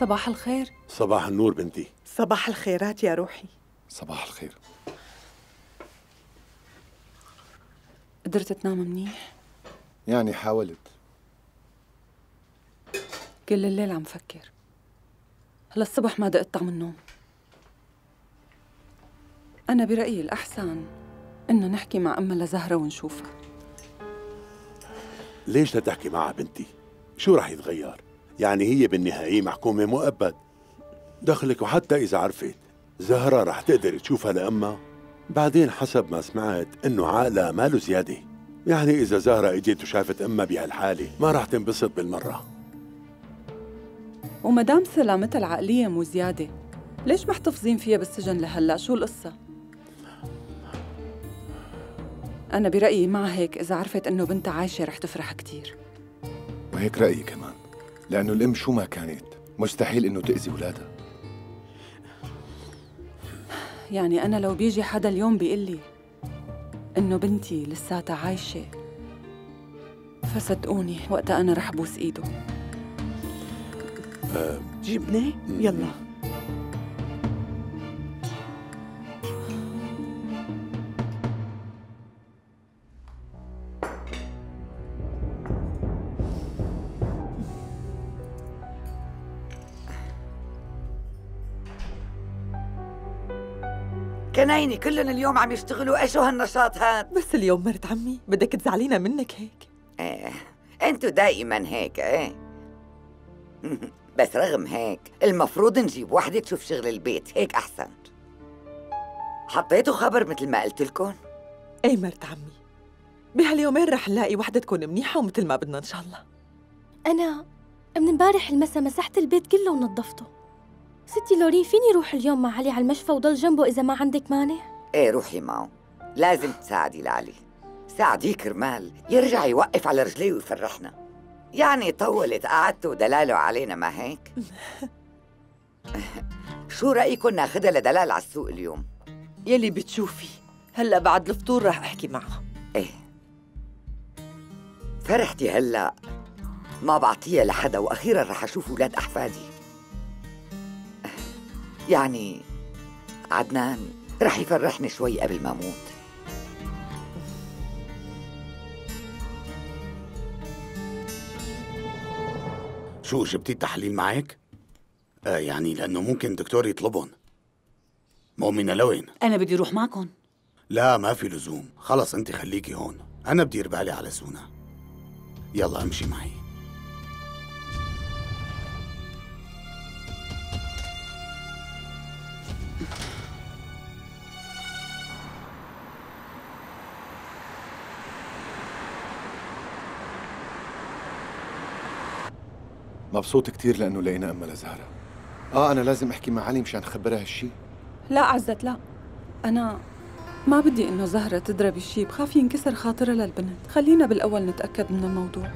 صباح الخير. صباح النور بنتي. صباح الخيرات يا روحي. صباح الخير. قدرت تنام منيح؟ يعني حاولت. كل الليل عم فكر. هلا الصبح ما دقت طعم النوم. أنا برأيي الأحسن إنه نحكي مع أمها لزهرة ونشوفها. ليش لا تحكي معها بنتي؟ شو رح يتغير؟ يعني هي بالنهاية محكومة مؤبد. دخلك وحتى إذا عرفت. زهرة رح تقدر تشوفها لأمها. بعدين حسب ما سمعت إنه عقلها ماله زيادة. يعني إذا زهرة إجت وشافت أمها بهالحالة ما رح تنبسط بالمرة. ومدام سلامتها العقلية مو زيادة. ليش محتفظين فيها بالسجن لهلأ؟ شو القصة؟ أنا برأيي مع هيك إذا عرفت إنه بنتها عايشة رح تفرح كتير. وهيك رأيي كمان. لأنه الأم شو ما كانت؟ مستحيل إنه تأذي أولادها. يعني أنا لو بيجي حدا اليوم بيقول لي إنه بنتي لساتها عايشة فصدقوني وقتها أنا رح بوس إيده. جبناه؟ يلا. كنايني كلهم اليوم عم يشتغلوا ايشو هالنشاط هاد؟ بس اليوم مرت عمي بدك تزعلينا منك هيك. إيه أنتو دائما هيك إيه. بس رغم هيك المفروض نجيب وحدة تشوف شغل البيت هيك أحسن. حطيتوا خبر مثل ما قلت لكم؟ إيه مرت عمي. بهاليومين رح نلاقي وحدة تكون منيحة ومثل ما بدنا إن شاء الله. أنا من امبارح المسا مسحت البيت كله ونظفته. ستي لورين فيني روح اليوم مع علي على المشفى وضل جنبه إذا ما عندك مانع؟ إيه روحي معه. لازم تساعدي لعلي. ساعديه كرمال يرجع يوقف على رجليه ويفرحنا. يعني طولت قعدته ودلاله علينا ما هيك؟ شو رأيكم ناخدها لدلال على السوق اليوم؟ يلي بتشوفي. هلا بعد الفطور رح أحكي معها إيه. فرحتي هلا. ما بعطيها لحدا وأخيرا رح أشوف أولاد أحفادي. يعني عدنان رح يفرحني شوي قبل ما أموت. شو جبتي التحاليل معك؟ آه يعني لأنه ممكن دكتور يطلبهم. مؤمنة لوين؟ أنا بدي أروح معكم. لا ما في لزوم. خلص أنت خليكي هون. أنا بدير بالي على سونا. يلا امشي معي. مبسوط كتير لأنه لقينا أمها لزهرة. آه أنا لازم أحكي مع علي مشان خبرها هالشي. لا عزت لا. أنا ما بدي إنه زهرة تدرى بشي بخاف ينكسر خاطرها للبنت. خلينا بالأول نتأكد من الموضوع.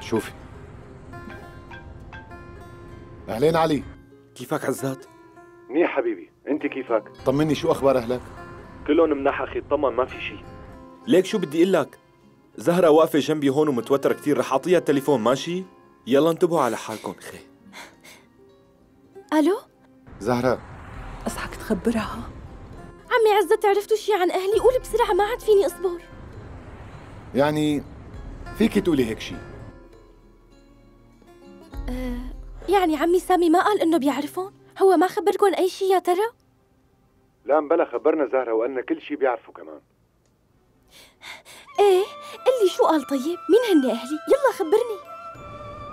شوفي. أهلين علي. كيفك عزات؟ منيح حبيبي. أنت كيفك؟ طمني شو أخبار أهلك؟ كلهم مناح أخي اطمن ما في شيء ليك شو بدي أقول لك؟ زهرة واقفة جنبي هون ومتوترة كثير رح أعطيها التليفون ماشي؟ يلا انتبهوا على حالكم خي ألو؟ زهرة أصحك تخبرها عمي عزت عرفتوا شي عن أهلي قولي بسرعة ما عاد فيني أصبر يعني فيك تقولي هيك شي أه يعني عمي سامي ما قال إنه بيعرفون؟ هو ما خبركم أي شي يا ترى؟ لا مبلا خبرنا زهرة وقالنا كل شي بيعرفوا كمان إيه؟ قلي شو قال طيب؟ مين هن أهلي؟ يلا خبرني.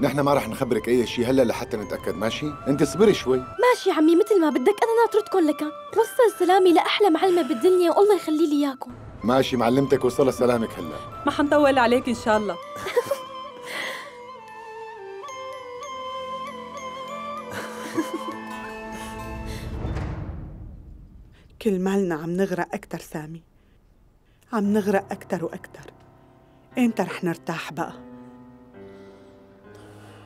نحن ما رح نخبرك أي شي هلا لحتى نتأكد ماشي؟ أنت اصبري شوي. ماشي عمي مثل ما بدك أنا ناطرتكم لكان وصل سلامي لأحلى معلمة بالدنيا والله يخلي لي إياكم. ماشي معلمتك وصلها سلامك هلا. ما حنطول عليك إن شاء الله. كل مالنا عم نغرق أكتر سامي. عم نغرق أكتر وأكتر إمتى رح نرتاح بقى؟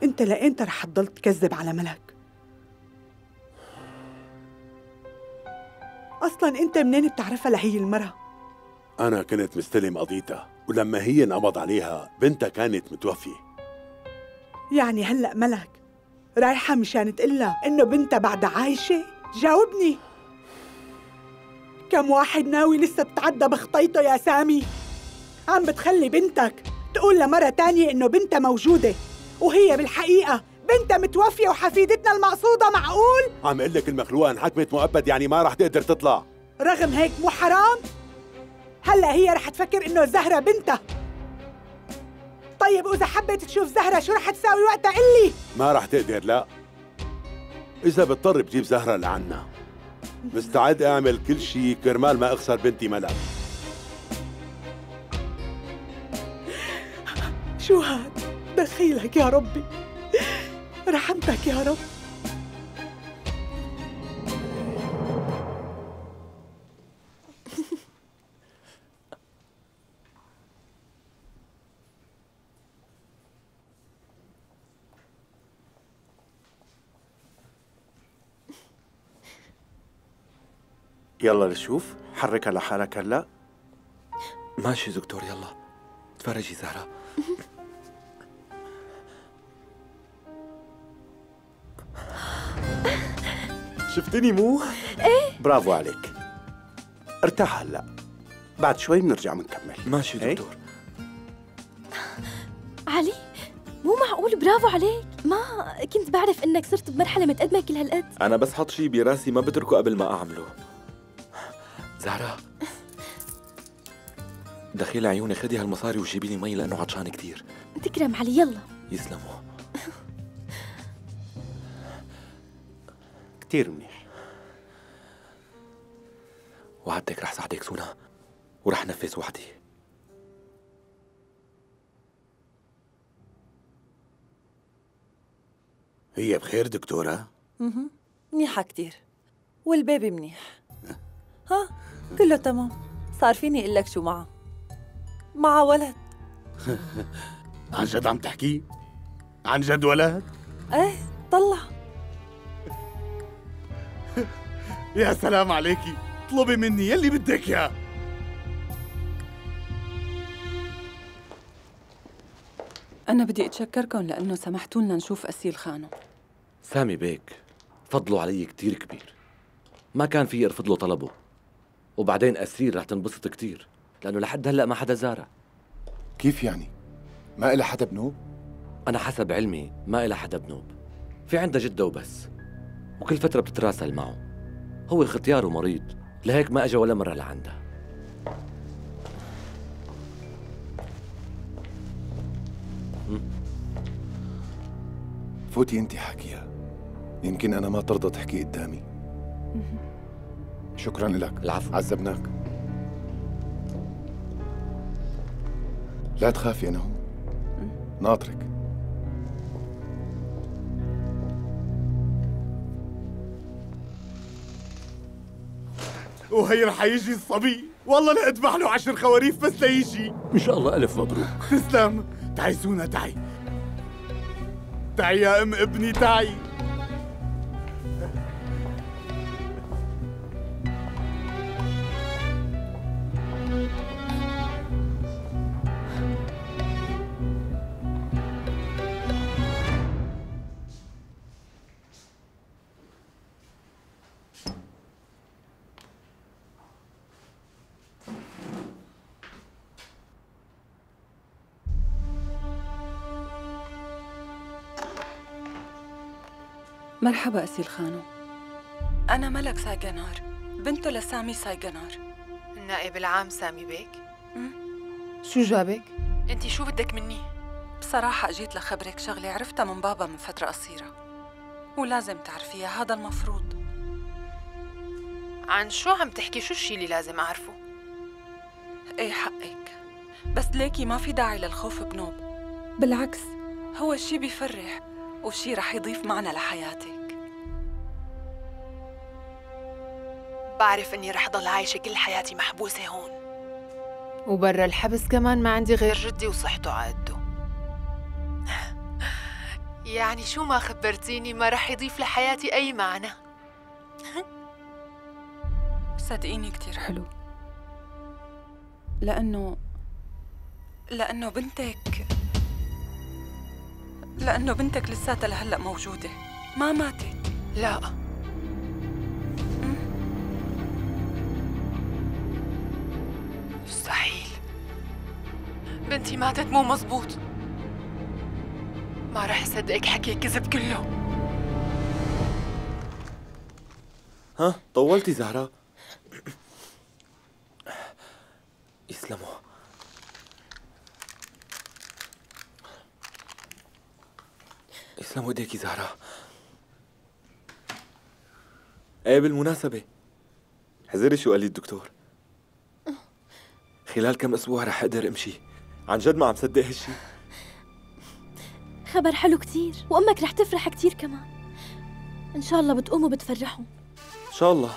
أنت لإمتى رح تضل تكذب على ملك؟ أصلاً أنت منين بتعرفها لهي المرة؟ أنا كنت مستلم قضيتها ولما هي انقبض عليها بنتها كانت متوفية يعني هلأ ملك رايحة مشان تقلها إنه بنتها بعدها عايشة؟ جاوبني كم واحد ناوي لسه تتعدى بخطيته يا سامي؟ عم بتخلي بنتك تقول لمرة تانية إنه بنتها موجودة وهي بالحقيقة بنتها متوفية وحفيدتنا المقصودة معقول؟ عم أقول لك المخلوقة انحكمت مؤبد يعني ما رح تقدر تطلع رغم هيك مو حرام؟ هلأ هي رح تفكر إنه زهرة بنتها طيب وإذا حبت تشوف زهرة شو رح تساوي وقتها قلي؟ ما رح تقدر لا إذا بضطر بجيب زهرة لعنا مستعد أعمل كل شيء كرمال ما أخسر بنتي ملك شو هاد؟ دخيلك يا ربي. رحمتك يا رب. يلا نشوف. حركها لحالك هلا. ماشي دكتور يلا. تفرجي زهرة. شفتني مو؟ برافو عليك. ارتاح هلا. بعد شوي بنرجع بنكمل. ماشي إيه؟ دكتور. علي مو معقول؟ برافو عليك. ما كنت بعرف إنك صرت بمرحلة متقدمة كل هالقد. أنا بس حط شي براسي ما بتركه قبل ما أعمله. زهرة دخيل عيوني خدي هالمصاري وجيبي لي مي لأنه عطشان كتير. تكرم علي يلا. يسلموا. كتير منيح. وعدتك رح ساعدك سونا ورح نفذ وعدي هي بخير دكتورة؟ منيحة كتير. والبيبي منيح. ها؟ كله تمام صار فيني أقول لك شو معها معها ولد. عن جد عم تحكي؟ عن جد ولد؟ إيه طلع. يا سلام عليكي اطلبي مني يلي بدك اياه أنا بدي أتشكركم لأنه سمحتوا لنا نشوف أسيل خانو سامي بيك فضله علي كتير كبير. ما كان في ارفض له طلبه. وبعدين أسير رح تنبسط كتير لأنه لحد هلأ ما حدا زارها كيف يعني؟ ما إلها حدا بنوب؟ أنا حسب علمي ما إلها حدا بنوب. في عندها جدة وبس وكل فترة بتتراسل معه. هو ختياره مريض لهيك ما أجا ولا مرة لعندها فوتي أنت حكيها. يمكن أنا ما ترضى تحكي قدامي. شكرا لك. العفو. عذبناك. لا تخافي أنا هون. ناطرك. وهي رح يجي الصبي. والله لأذبح له عشر خواريف بس ليجي إن شاء الله ألف مبروك. تسلم. تعي سونا تعي. تعي يا أم ابني تعي. مرحبا أسيل خانو. أنا ملك سايغنار بنته لسامي سايغنار. النائب العام سامي بيك. شو جابك؟ أنت شو بدك مني؟ بصراحة أجيت لخبرك شغلة عرفتها من بابا من فترة قصيرة ولازم تعرفيها هذا المفروض. عن شو عم تحكي؟ شو الشي اللي لازم أعرفه؟ إيه حقك. بس ليكي ما في داعي للخوف بنوب. بالعكس. هو الشي بيفرح وشي رح يضيف معنى لحياتك. بعرف إني رح ضل عايشة كل حياتي محبوسة هون. وبرا الحبس كمان ما عندي غير جدي وصحته عقده. يعني شو ما خبرتيني ما رح يضيف لحياتي أي معنى. صدقيني كتير حلو. لأنه لأنه بنتك لأنه بنتك لساتها لهلأ موجودة. ما ماتت. لا. مستحيل. بنتي ماتت مو مزبوط ما رح صدقك حكي كذب كله. ها طولتي زهرة. يسلموا يسلموا إيديكي زهرة. إيه بالمناسبة. حذري شو قال لي الدكتور. خلال كم أسبوع رح أقدر أمشي. عن جد ما عم صدق هالشي. خبر حلو كتير. وأمك رح تفرح كتير كمان. إن شاء الله بتقوم وبتفرحهم إن شاء الله.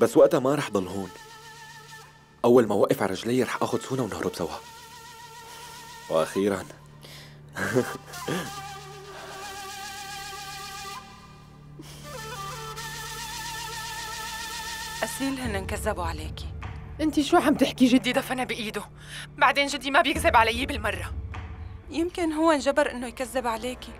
بس وقتها ما رح ضل هون. أول ما وقف على رجلي رح آخذ سونا ونهرب سوا. وأخيرا. أسيل هن كذبوا عليكي. انت شو عم تحكي جدي؟ دفنها بإيده. بعدين جدي ما بيكذب علي بالمرة. يمكن هو انجبر إنه يكذب عليكي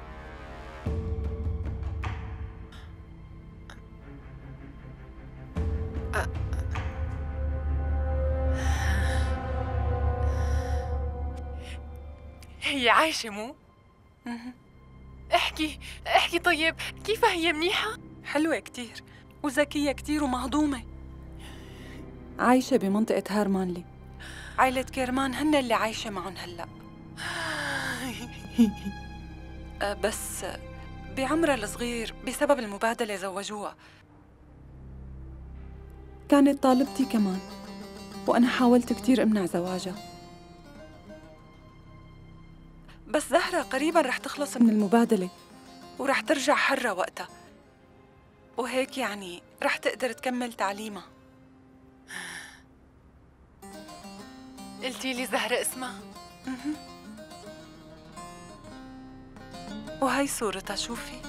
هي عايشة مو؟ احكي احكي طيب كيف هي منيحة؟ حلوة كتير وذكية كتير ومهضومة. عايشة بمنطقة هارمانلي عائلة كيرمان هن اللي عايشة معهم هلأ. أه، بس بعمرها الصغير بسبب المبادلة زوجوها. كانت طالبتي كمان وأنا حاولت كتير أمنع زواجها. بس زهرة قريبا رح تخلص من المبادلة. ورح ترجع حرة وقتها. وهيك يعني رح تقدر تكمل تعليمها. قلتي لي زهرة اسمها. وهي صورتها شوفي.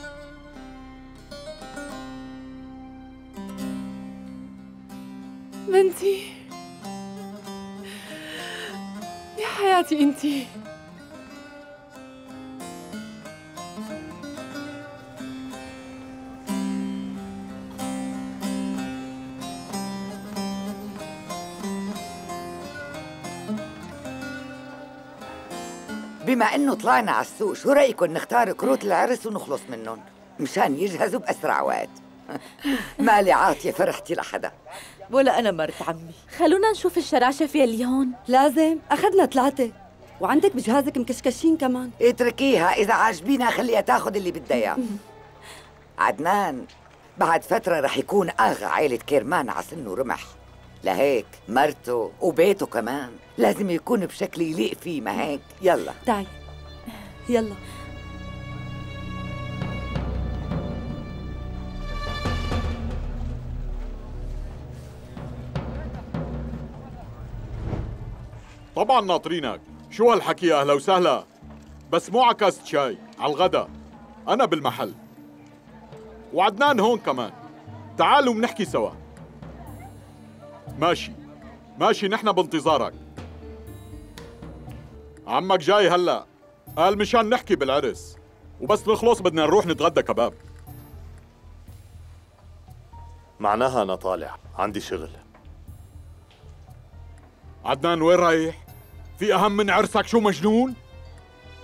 بنتي. يا حياتي انتي. بما أنه طلعنا على السوق شو رايكم نختار كروت العرس ونخلص منهم مشان يجهزوا بأسرع وقت. مالي عاطية فرحتي لحدا. ولا أنا مرت عمي. خلونا نشوف الشراشف يلي هون. لازم. أخذنا ثلاثة. وعندك بجهازك مكشكشين كمان. اتركيها. إذا عاجبينها خليها تاخذ اللي بدها إياه. عدنان بعد فترة رح يكون آغا عائلة كيرمان على سنه رمح لهيك مرته وبيته كمان. لازم يكون بشكل يليق فيه ما هيك؟ يلا. تعي يلا. طبعا ناطرينك. شو هالحكي يا أهلا وسهلا؟ بس مو عكست شاي على الغدا. أنا بالمحل. وعدنان هون كمان. تعالوا بنحكي سوا. ماشي. ماشي نحن بانتظارك. عمك جاي هلا. قال مشان نحكي بالعرس. وبس نخلص بدنا نروح نتغدى كباب. معناها أنا طالع. عندي شغل. عدنان وين رايح؟ في أهم من عرسك شو مجنون؟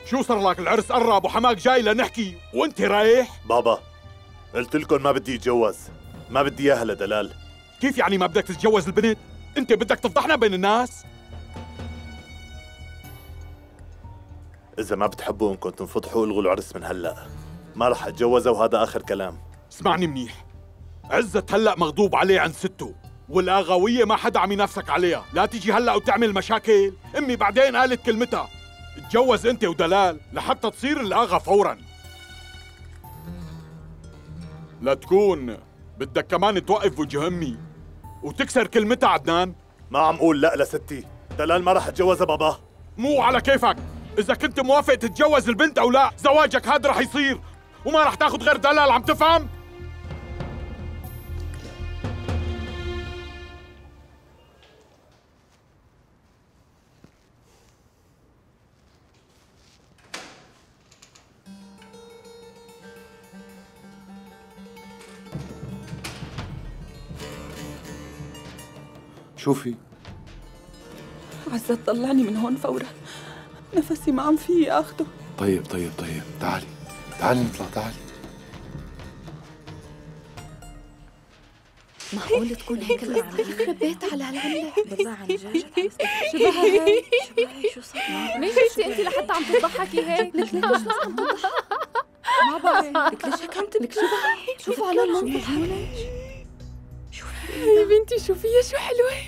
شو صار لك؟ العرس قرب وحماك جاي لنحكي. وأنت رايح؟ بابا قلت لكم ما بدي اتجوز ما بدي إياها لدلال. كيف يعني ما بدك تتجوز البنت؟ انت بدك تفضحنا بين الناس؟ إذا ما بتحبوا انكم تنفضحوا الغوا العرس من هلأ. ما رح اتجوزها وهذا آخر كلام. اسمعني منيح. عزت هلأ مغضوب عليه عند سته والاغاوية ما حدا عم ينافسك عليها. لا تيجي هلأ وتعمل مشاكل. أمي بعدين قالت كلمتها. اتجوز أنت ودلال لحتى تصير الآغا فورا. لا تكون. بدك كمان توقف وجه أمي. وتكسر كلمتها عدنان؟ ما عم قول لا لستي. دلال ما رح اتجوزها بابا. مو على كيفك. إذا كنت موافق تتجوز البنت أو لا زواجك هذا رح يصير. وما رح تاخذ غير دلال عم تفهم؟ شو في؟ عزت طلعني من هون فورا. نفسي ما عم فيي آخده. طيب طيب طيب. تعالي. تعالي نطلع تعالي. معقول تكون هيك يخرب بيت على هالعملة برضع عن دجاجة شبهها هي شبهها هي شو صار؟ مين قلتي انت لحتى عم تضحكي هيك؟ لك ليش عم تضحك؟ ما بعرف. لك ليش هيك عم شبهها شوفوا على المنظر يا بنتي شو فيها شو حلوة؟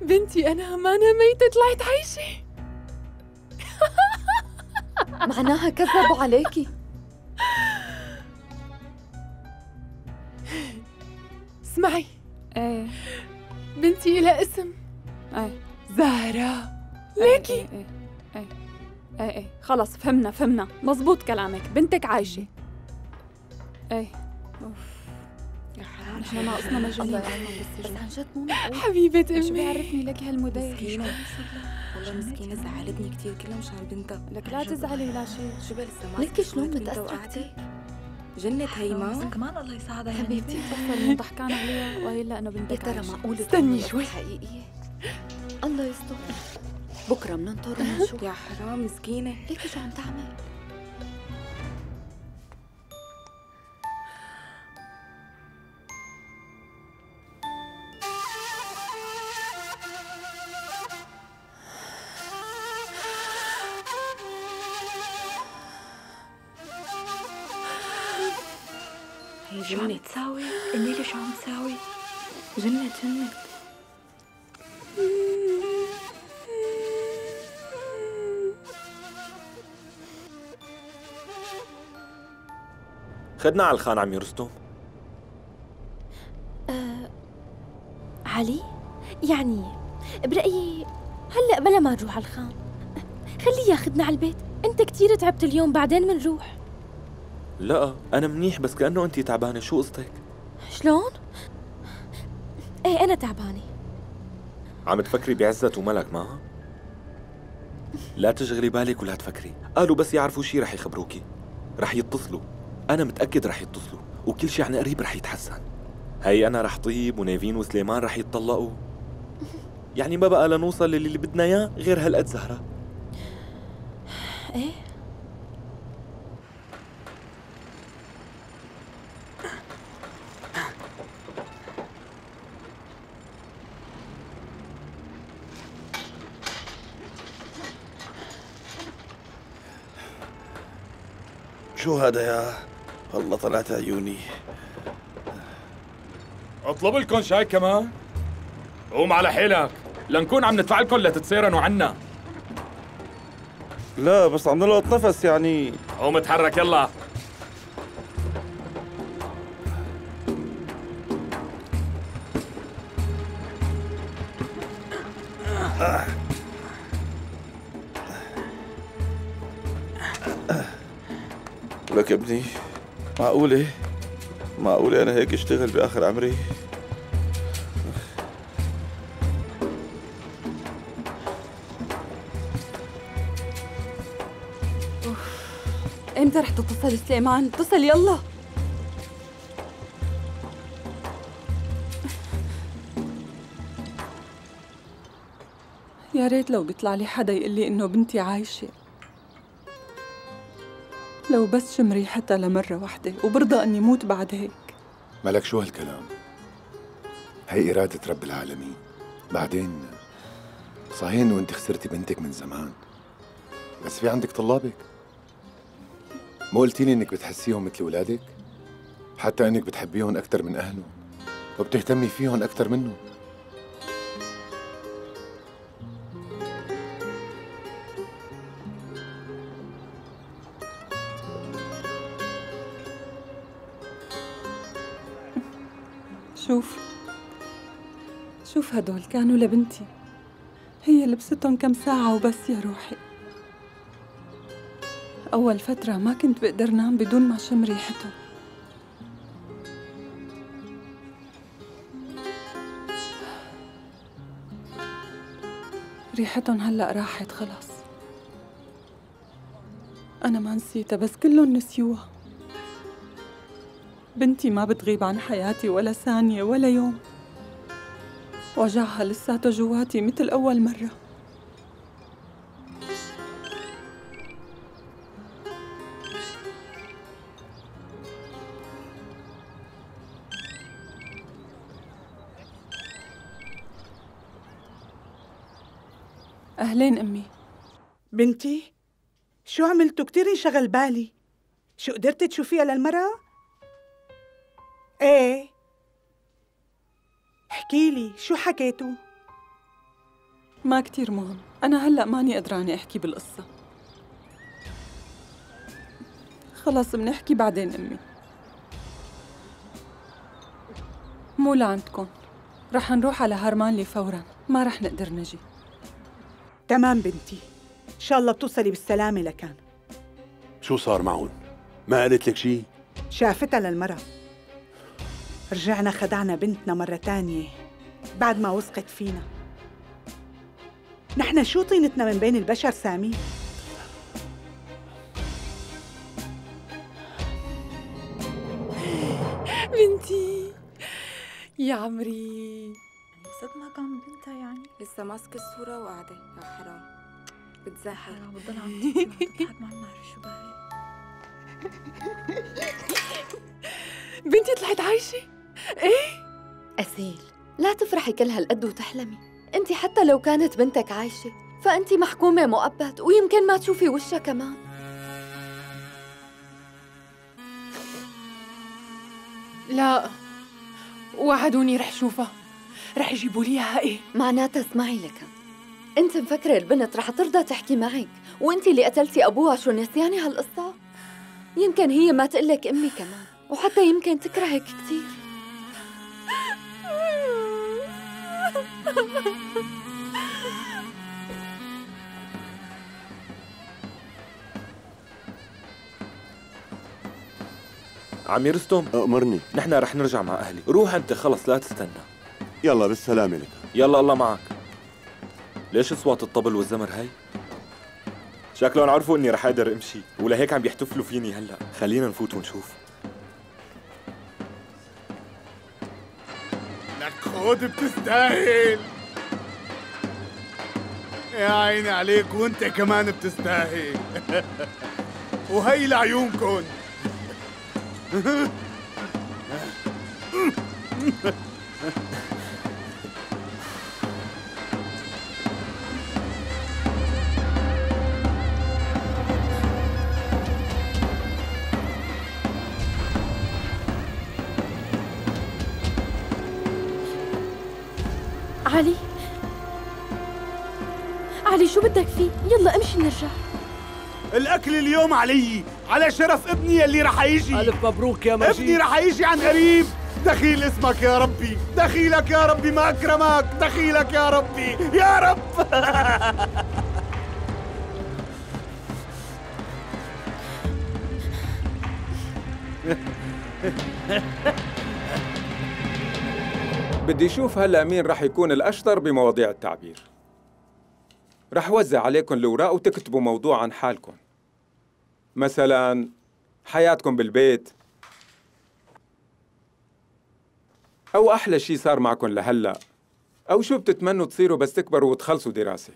بنتي أنا ما أنا ميتة طلعت عايشة. معناها كذبوا عليكي. اسمعي. إيه. بنتي لها اسم. إيه. زهرة. إيه، ليكي؟ إيه إيه إيه إيه إيه. خلص فهمنا فهمنا. مزبوط كلامك. بنتك عايشة. إيه. أوف. نحن ناقصنا مجانين بس عن جد مو معقول. حبيبة شو أمي. بيعرفني لك هالمدير مسكينة. والله مسكينة زعلتني كثير كلها مشان بنتها. لك لا تزعلي لا شيء. شو بقى لسه ليكي شلون متأثرة كثير جنت هيما كمان الله يساعدها حبيبتي تفضل من ضحكان عليها. وهي لا إنه يا بنتك ترى عايشة. معقول استني شوي. حقيقية؟ الله يستر. بكرة بننطر ونشوف يا حرام مسكينة. ليكي شو عم تعمل؟ عم تساوي؟ قولي لي شو عم تساوي؟ جنت جنت خدنا على الخان عمي رستم. آه علي؟ يعني برأيي هلأ بلا ما نروح على الخان. خليه ياخدنا على البيت. أنت كتير تعبت اليوم بعدين منروح. لا أنا منيح بس كأنه انت تعبانة. شو قصتك؟ شلون؟ إيه أنا تعبانة. عم تفكري بعزت وملك معها لا تشغلي بالك ولا تفكري. قالوا بس يعرفوا شي رح يخبروكي. رح يتصلوا. أنا متأكد رح يتصلوا. وكل شي عن قريب رح يتحسن. هي أنا رح طيب ونيفين وسليمان رح يتطلقوا. يعني ما بقى لنوصل للي بدنا إياه غير هالقد زهرة. إيه؟ شو هذا يا والله طلعت عيوني. اطلب لكم شاي كمان. قوم على حيلك. لنكون عم ندفع لكم لتتسيرنوا عنا. لا بس عم نلقط نفس يعني. قوم اتحرك يلا. لك يا ابني. معقولة معقولة أنا هيك اشتغل بآخر عمري؟ إمتى رح تتصل سليمان؟ اتصل يلا. يا ريت لو بيطلع لي حدا يقول لي إنه بنتي عايشة. لو بس شم ريحتها لمرة واحدة وبرضى إني موت بعد هيك. مالك شو هالكلام؟ هي إرادة رب العالمين. بعدين صحيح إنه أنت خسرتي بنتك من زمان بس في عندك طلابك. مو قلتيلي إنك بتحسيهم مثل أولادك حتى إنك بتحبيهم أكثر من أهلهم وبتهتمي فيهم أكثر منهم. شوف. شوف هدول كانوا لبنتي. هي لبستهم كم ساعة وبس يا روحي. أول فترة ما كنت بقدر نام بدون ما شم ريحتهم. ريحتهم هلأ راحت خلص أنا ما نسيتها بس كلهم نسيوها. بنتي ما بتغيب عن حياتي ولا ثانية ولا يوم. وجعها لساته جواتي مثل أول مرة. أهلين أمي. بنتي شو عملتوا؟ كتير انشغل بالي. شو قدرتي تشوفيها للمرة؟ إيه؟ احكي لي شو حكيتوا؟ ما كتير مهم. أنا هلأ ماني قدرانة أحكي بالقصة. خلص بنحكي بعدين أمي. مو لعندكم. رح نروح على هرمانلي فورا. ما رح نقدر نجي. تمام بنتي. إن شاء الله بتوصلي بالسلامة لكان. شو صار معهم؟ ما قالت لك شيء؟ شافتها للمرة رجعنا خدعنا بنتنا مرة تانية بعد ما وثقت فينا. نحن شو طينتنا من بين البشر سامي؟ بنتي يا عمري. صدق ما كان بنتها يعني؟ لسه ماسكة الصورة وقاعدة. يا حرام. بتزهق. بتضل عم تضحك ما بعرف شو باين بنتي طلعت عايشة؟ إيه؟ أسيل لا تفرحي كل هالقد وتحلمي. أنت حتى لو كانت بنتك عايشة فأنت محكومة مؤبد ويمكن ما تشوفي وشها كمان. لا وعدوني رح شوفها. رح يجيبوا لي إياها إيه؟ معناتها اسمعي لك. أنت مفكرة البنت رح ترضى تحكي معك وأنت اللي قتلتي أبوها شو نسياني هالقصة؟ يمكن هي ما تقلك أمي كمان وحتى يمكن تكرهك كثير عمي رستم أمرني. نحن رح نرجع مع أهلي. روح أنت خلص لا تستنى. يلا بالسلامة لك. يلا الله معك. ليش أصوات الطبل والزمر هاي؟ شكلهم عرفوا إني رح أقدر أمشي ولهيك عم يحتفلوا فيني هلأ. خلينا نفوت ونشوف. خود بتستاهل. يا عيني عليك وانت كمان بتستاهل. وهي لعيونكن. اليوم علي على شرف ابني اللي رح يجي. ألف مبروك يا مجيد. ابني رح يجي عن قريب. دخيل اسمك يا ربي دخيلك يا ربي ما أكرمك. دخيلك يا ربي يا رب. بدي أشوف هلا مين رح يكون الأشطر بمواضيع التعبير. رح وزع عليكم الأوراق وتكتبوا موضوع عن حالكم. مثلا حياتكم بالبيت. أو أحلى شي صار معكم لهلأ. أو شو بتتمنوا تصيروا بس تكبروا وتخلصوا دراسه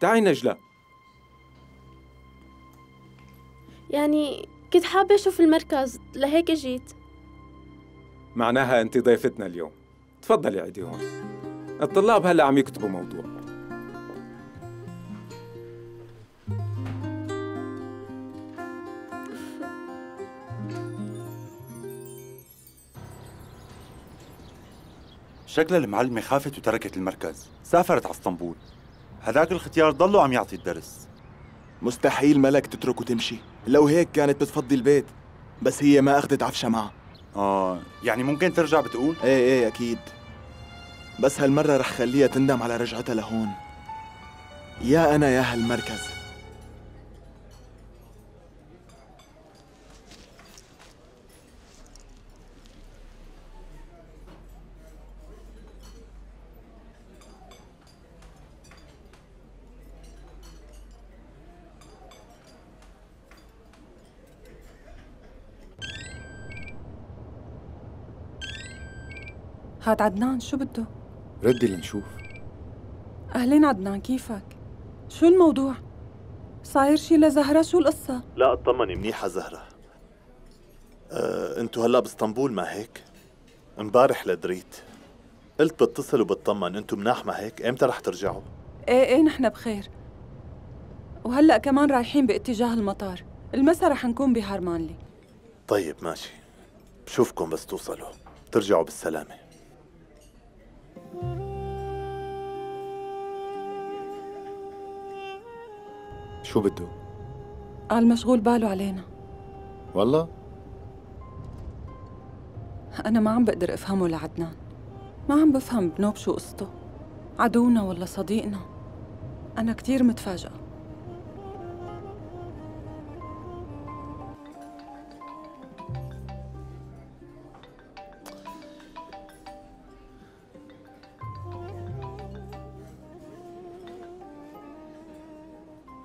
تعي نجلة. يعني كنت حابة أشوف المركز لهيك جيت. معناها أنت ضيفتنا اليوم. تفضلي عيدي هون. الطلاب هلأ عم يكتبوا موضوع. شكلها المعلمة خافت وتركت المركز. سافرت على اسطنبول. هذاك الختيار ضله عم يعطي الدرس. مستحيل ملك تترك وتمشي لو هيك كانت بتفضي البيت بس هي ما أخذت عفشة معها آه يعني ممكن ترجع بتقول؟ إيه إيه أكيد. بس هالمرة رح خليها تندم على رجعتها لهون. يا أنا يا هالمركز. خاد عدنان شو بده؟ ردي لنشوف أهلين عدنان كيفك؟ شو الموضوع؟ صاير شي لزهرة شو القصة؟ لا اطمني منيحة زهرة أه، انتو هلا باسطنبول ما هيك؟ امبارح لدريت قلت بتصل وبطمن انتو مناح ما هيك؟ إمتى رح ترجعوا؟ إيه إيه نحن بخير وهلأ كمان رايحين باتجاه المطار المسا رح نكون بهارمانلي طيب ماشي بشوفكم بس توصلوا ترجعوا بالسلامة شو بده؟ قال مشغول باله علينا. والله؟ أنا ما عم بقدر أفهمه لعدنان. ما عم بفهم بنوب شو قصته. عدونا ولا صديقنا. أنا كتير متفاجئة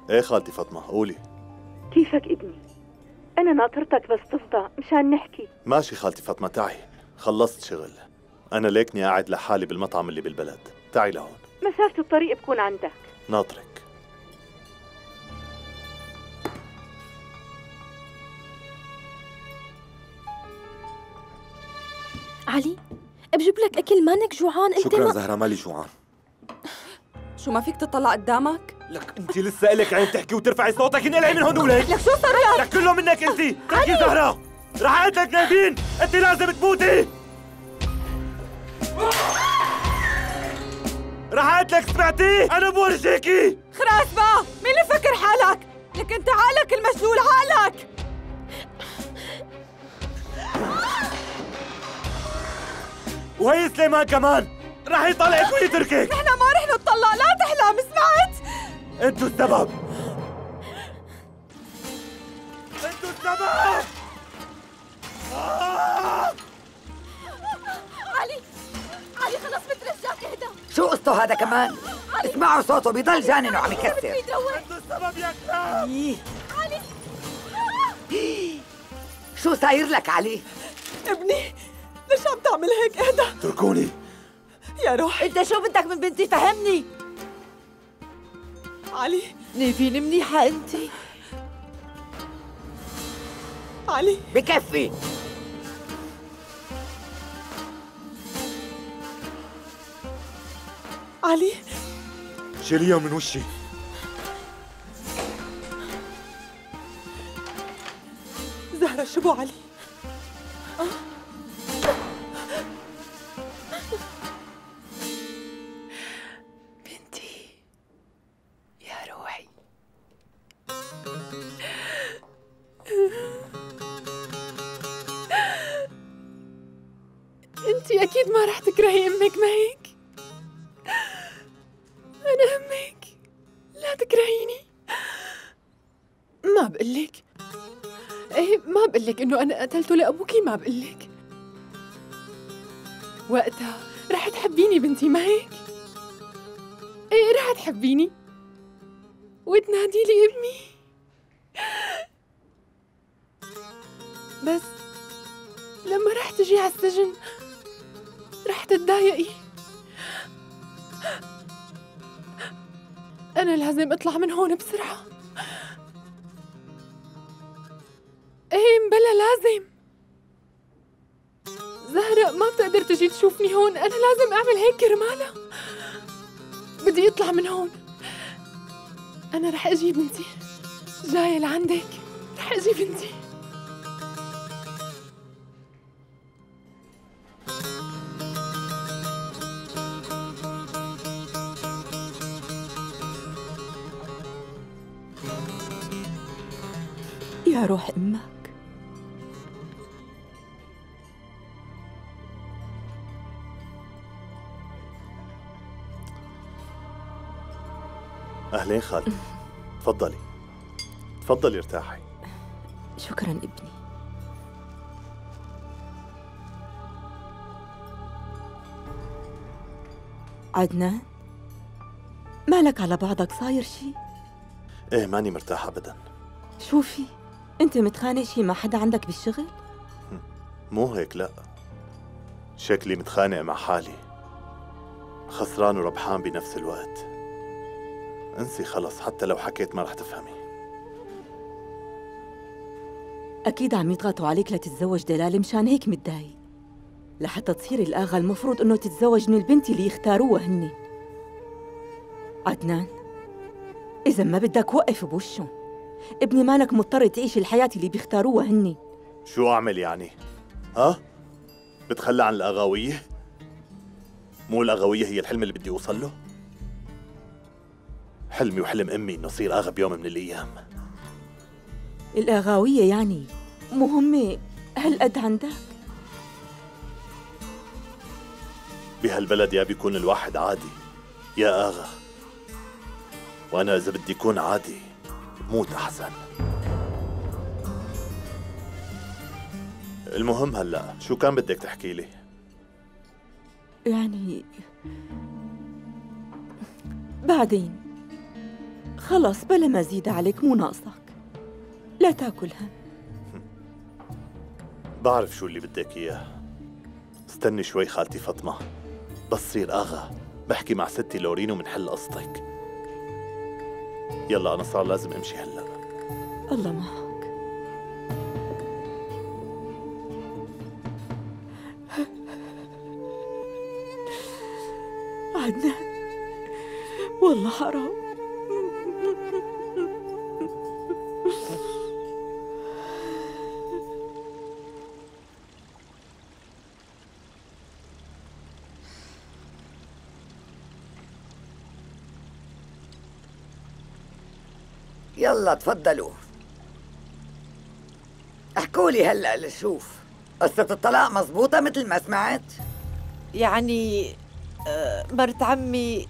إيه خالتي فاطمة؟ قولي. كيفك ابني؟ أنا ناطرتك بس تفضى مشان نحكي. ماشي خالتي فاطمة تعي. خلصت شغل. أنا ليكني قاعد لحالي بالمطعم اللي بالبلد. تعي لهون. مسافة الطريق بكون عندك. ناطرك. علي بجيب لك أكل مانك جوعان. أنت شكرا ما... زهرة مالي جوعان. شو ما فيك تطلع قدامك؟ لك انت لسه الك عين تحكي وترفعي صوتك. انقلعي من هون ولك لك شو صار لك؟ لك كله منك انت تركي زهرة. رح لك نادين انت لازم تموتي. رح لك سمعتي؟ أنا بورجيكي خلاص بقى مين اللي فكر حالك؟ لك انت عقلك المشلول عقلك! وهي سليمان كمان. رح يطلعك ويتركك. نحن ما رح أنتوا السبب! أنتوا السبب! علي! علي خلص بترجاك اهدى شو قصته هذا كمان؟ اسمعوا صوته بيضل جانن وعم يكسر أنتوا السبب يا كلاب علي! شو صاير لك علي؟ ابني ليش عم تعمل هيك؟ اهدى! اتركوني. يا روح انت شو بدك من بنتي؟ فهمني! علي؟ نيفين منيحة أنت. علي. بكفي. علي. شيليها من وشي. زهرة شو بو علي؟ ما بقلك وقتها رح تحبيني بنتي ما هيك؟ إيه رح تحبيني؟ وتنادي لي أمي. بس لما رح تجي على السجن رح تتضايقي. أنا لازم أطلع من هون بسرعة. إيه مبلا لازم. زهرة ما بتقدر تجي تشوفني هون. أنا لازم أعمل هيك كرمالها. بدي أطلع من هون. أنا رح أجي بنتي. جاية لعندك. رح أجي بنتي. يا روح أمك أهلين خالتي تفضلي. تفضلي ارتاحي. شكرا ابني. عدنان مالك على بعضك؟ صاير شي؟ إيه ماني مرتاح ابدا. شو في أنت متخانق شي مع حدا عندك بالشغل؟ مو هيك لا. شكلي متخانق مع حالي. خسران وربحان بنفس الوقت. انسي خلص حتى لو حكيت ما رح تفهمي أكيد عم يضغطوا عليك لتتزوج دلال مشان هيك متضايق لحتى تصير الآغا المفروض إنه تتزوج من البنت اللي يختاروها هن عدنان إذا ما بدك وقف بوشهم ابني مالك مضطر تعيش الحياة اللي بيختاروها هن شو أعمل يعني؟ ها؟ بتخلى عن الأغاوية؟ مو الأغاوية هي الحلم اللي بدي أوصل له؟ حلمي وحلم أمي إنه أصير أغا بيوم من الأيام. الآغاوية يعني مو هم هالقد عندك؟ بهالبلد يا بيكون الواحد عادي. يا آغا وأنا إذا بدي أكون عادي بموت أحسن. المهم هلأ شو كان بدك تحكي لي؟ يعني بعدين. خلص بلا ما زيد عليك مو ناقصك. لا تأكلها. بعرف شو اللي بدك إياه. استني شوي خالتي فاطمة. بس صير آغا. بحكي مع ستي لورين ومنحل قصتك يلا أنا صار لازم أمشي هلأ. الله معك. عدنان. والله حرام يلا تفضلوا. احكوا لي هلا لشوف. قصة الطلاق مزبوطة مثل ما سمعت؟ يعني آه، مرت عمي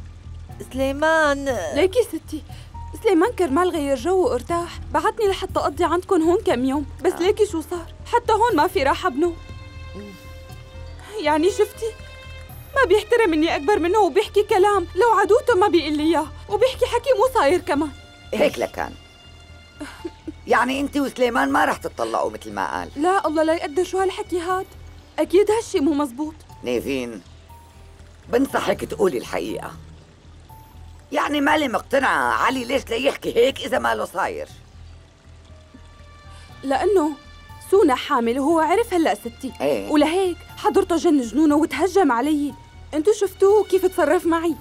سليمان. ليكي ستي سليمان كرمال غير جو وارتاح. بعتني لحتى أقضي عندكم هون كم يوم. بس ليكي شو صار؟ حتى هون ما في راحة بنوم يعني شفتي؟ ما بيحترم إني أكبر منه وبيحكي كلام. لو عدوته ما بيقول لي إياه. وبيحكي حكي مو صاير كمان. هيك لكان. يعني انت وسليمان ما رح تطلقوا مثل ما قال. لا الله لا يقدر شو هالحكي هاد. أكيد هالشي مو مزبوط. نيفين بنصحك تقولي الحقيقة. يعني مالي مقتنعة علي ليش ليحكي هيك إذا ماله صاير. لأنه سونا حامل وهو عرف هلا ستي. إيه. ولهيك حضرته جن جنونه وتهجم علي. انتو شفتوه كيف تصرف معي؟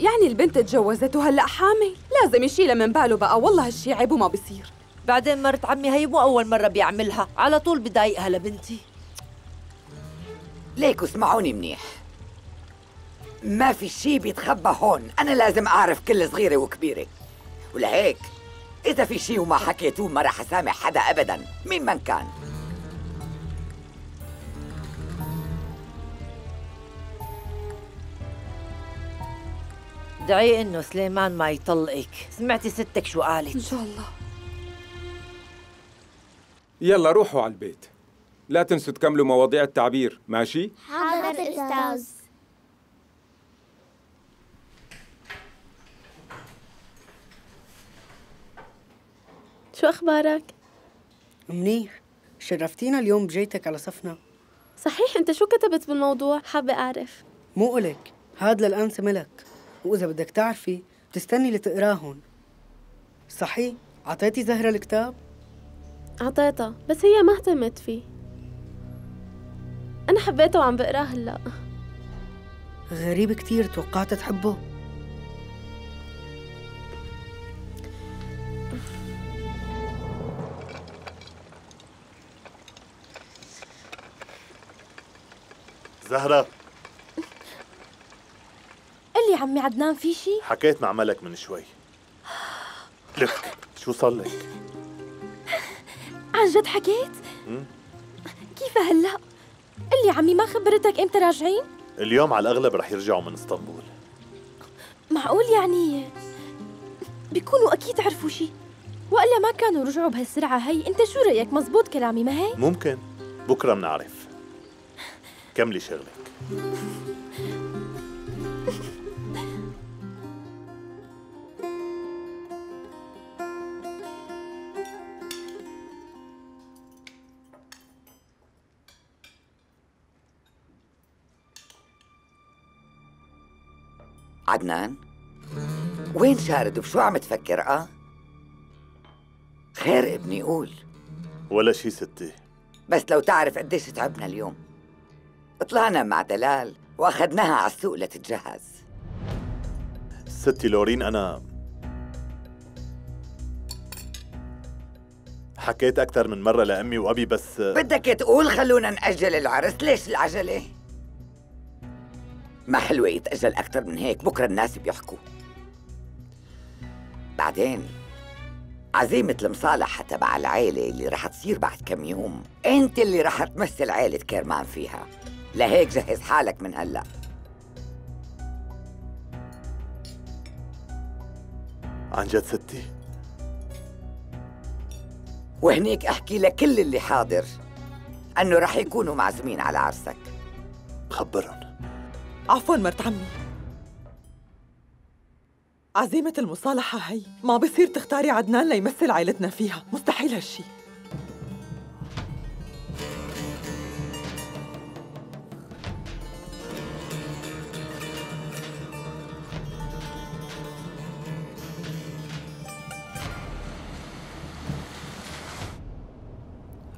يعني البنت تجوزت وهلا حامل. لازم يشيلها من باله بقى. والله هالشي عيب وما بصير بعدين مرت عمي هي مو أول مرة بيعملها. على طول بضايقها لبنتي. ليكوا اسمعوني منيح. ما في شي بيتخبى هون. أنا لازم أعرف كل صغيرة وكبيرة. ولهيك إذا في شي وما حكيتوه ما رح أسامح حدا أبدا مين من كان؟ دعي إنه سليمان ما يطلقك. سمعتي ستك شو قالت؟ إن شاء الله. يلا روحوا على البيت. لا تنسوا تكملوا مواضيع التعبير. ماشي؟ حاضر أستاذ. شو أخبارك؟ منيح. شرفتينا اليوم بجيتك على صفنا. صحيح أنت شو كتبت بالموضوع؟ حابة أعرف. مو إلك هاد للأنسة ملك وإذا بدك تعرفي بتستني لتقراهن صحيح عطيتي زهرة الكتاب؟ عطيتها بس هي ما اهتمت فيه. أنا حبيته وعم بقراه هلأ. غريب كتير توقعت تحبه. زهرة. قل لي عمي عدنان في شي؟ حكيت مع ملك من شوي. لك شو صار لك؟ عن جد حكيت؟ كيف هلا؟ قل لي عمي ما خبرتك إمتى راجعين؟ اليوم على الأغلب رح يرجعوا من إسطنبول. معقول يعني؟ بيكونوا أكيد عرفوا شي. وإلا ما كانوا رجعوا بهالسرعة هي. أنت شو رأيك؟ مزبوط كلامي ما هيك؟ ممكن. بكرة بنعرف كملي شغلك. عدنان؟ وين شارد وبشو عم تفكر آه؟ خير ابني قول. ولا شي ستي. بس لو تعرف قديش تعبنا اليوم. طلعنا مع دلال وأخذناها على السوق لتتجهز. ستي لورين أنا حكيت أكثر من مرة لأمي وأبي بس بدك تقول خلونا نأجل العرس؟ ليش العجلة؟ ما حلوة يتأجل أكثر من هيك؟ بكرة الناس بيحكوا. بعدين عزيمة المصالحة تبع العيلة اللي رح تصير بعد كم يوم أنت اللي رح تمثل عيلة كيرمان فيها. لهيك جهز حالك من هلأ. عن جد ستي؟ وهنيك أحكي لكل اللي حاضر إنه رح يكونوا معزومين على عرسك. خبرهم. عفوا مرت عمي. عزيمة المصالحة هي. ما بصير تختاري عدنان ليمثل عائلتنا فيها. مستحيل هالشي.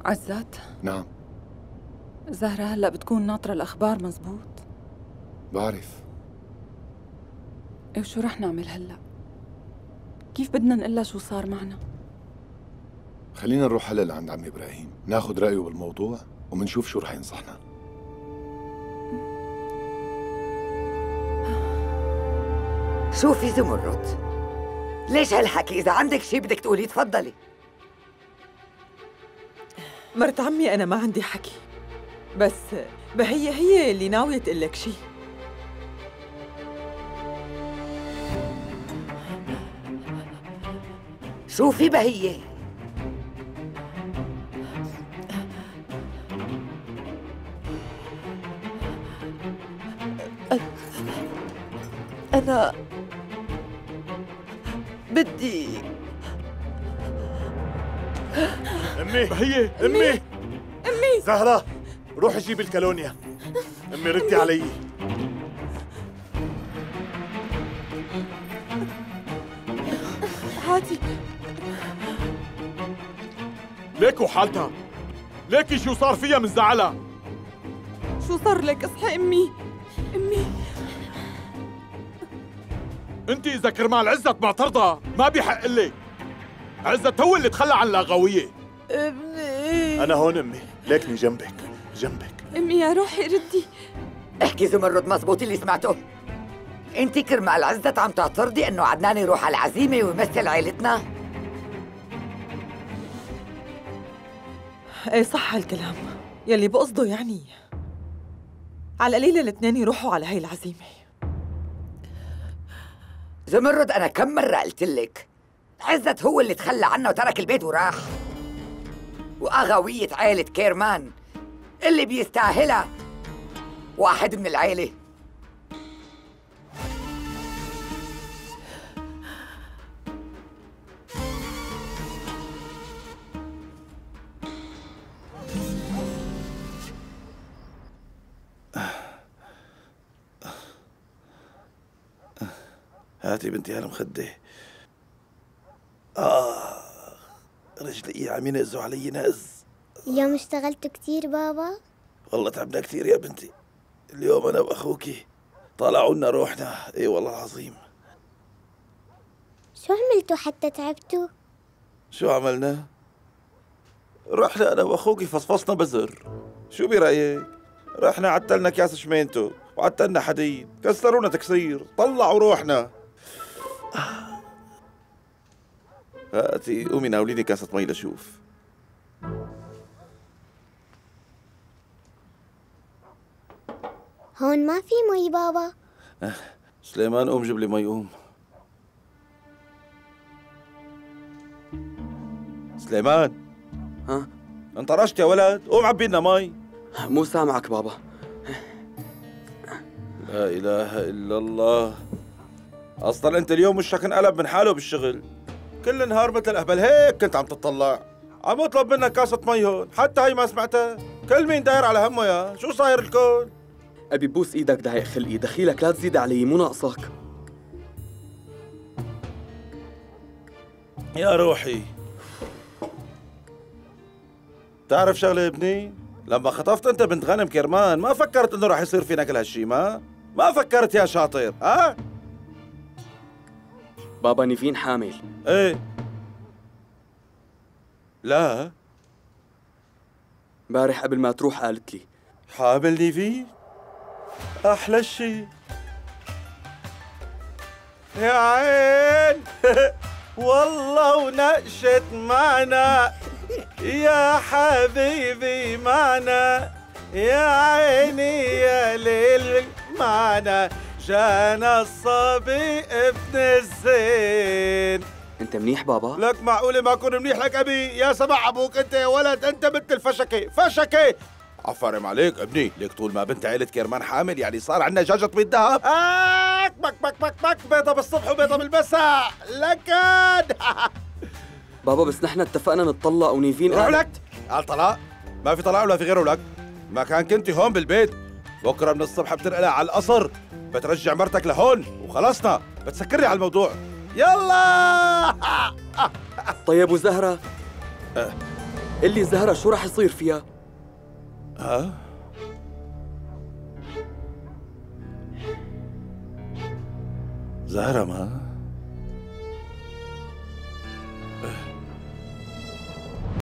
عزات. نعم. زهرة هلا بتكون ناطرة الأخبار مزبوط؟ بعرف. إيه وشو رح نعمل هلأ؟ كيف بدنا نقلها شو صار معنا؟ خلينا نروح هلأ لعند عم إبراهيم ناخذ رأيه بالموضوع ومنشوف شو رح ينصحنا. شوفي زمرد ليش هالحكي؟ إذا عندك شي بدك تقولي تفضلي. مرت عمي أنا ما عندي حكي. بس بهي هي اللي ناوية تقلك شي. شوفي بهية أنا بدي أمي. هي أمي. أمي. زهرة روحي جيب الكالونيا. أمي ردي علي. ليكو حالتها ليكي شو صار فيها من زعلها شو صار لك اصحي أمي؟ أمي. أنت إذا كرمال عزت معترضة ما بيحق لك عزت هو اللي تخلى عن اللاغوية ابني أنا هون أمي ليكني جنبك جنبك. أمي يا روحي ردي. احكي زمرد مزبوط اللي سمعته. أنت كرمال عزت عم تعترضي إنه عدنان يروح على العزيمة ويمثل عيلتنا؟ إيه صح هالكلام يلي بقصده يعني. على القليلة الاثنين يروحوا على هاي العزيمة. زمرد أنا كم مرة قلت لك عزت هو اللي تخلى عنا وترك البيت وراح. وأغوية عيلة كيرمان اللي بيستاهلها. واحد من العيلة. هاتي بنتي هالمخدة آه رجلي عم ينقزوا علي نقز اليوم اشتغلتوا كتير بابا؟ والله تعبنا كثير يا بنتي. اليوم أنا وأخوكي طلعوا لنا روحنا. إي والله العظيم. شو عملتوا حتى تعبتوا؟ شو عملنا؟ رحنا أنا وأخوكي فصفصنا بزر. شو برأيك؟ رحنا عتلنا كاس شمينتو وعتلنا حديد. كسرونا تكسير. طلعوا روحنا. هاتي قومي ناوليني كاسة مي لشوف هون ما في مي بابا. سليمان قوم جيب لي مي قوم. سليمان. ها؟ انطرشت يا ولد؟ قوم عبي لنا مي. مو سامعك بابا. لا إله إلا الله. أصلا أنت اليوم وشك انقلب من حاله بالشغل. كل نهار مثل الأهبل هيك كنت عم تطلع. عم أطلب منك كاسة مي هون حتى هي ما سمعتها. كل مين داير على همه يا شو صاير الكون؟ أبي بوس إيدك دايق خلقي دخيلك لا تزيد علي مو ناقصك. يا روحي. تعرف شغلة يا ابني؟ لما خطفت أنت بنت غنم كرمان ما فكرت إنه راح يصير فينا كل هالشي ما؟ ما فكرت يا شاطر ها؟ أه؟ بابا نيفين حامل. إيه. لا. امبارح قبل ما تروح قالت لي. حامل نيفين؟ أحلى الشي يا عين. والله ونقشت معنا. يا حبيبي معنا. يا عيني يا ليل معنا. جانا الصبي ابن الزين. انت منيح بابا؟ لك معقولة ما أكون منيح لك أبي؟ يا سمع أبوك أنت يا ولد أنت مثل الفشكة. فشكة! عفرم عليك ابني. ليك طول ما بنت عيلة كرمان حامل يعني صار عندنا دجاجة بيض ذهب آك! بك بك بك بك. بيضة بالصبح وبيضة بالمساء. لكن! بابا بس نحن اتفقنا نتطلق ونيفين روح لك. قال طلاق؟ ما في طلاق ولا في غيره لك. ما كان كنتي هون بالبيت. بكرة من الصبح بتنقلع على القصر بترجع مرتك لهون وخلصنا. بتسكري على الموضوع. يلا! طيب وزهرة؟ اللي زهرة شو رح يصير فيها؟ ها؟ زهرة ما؟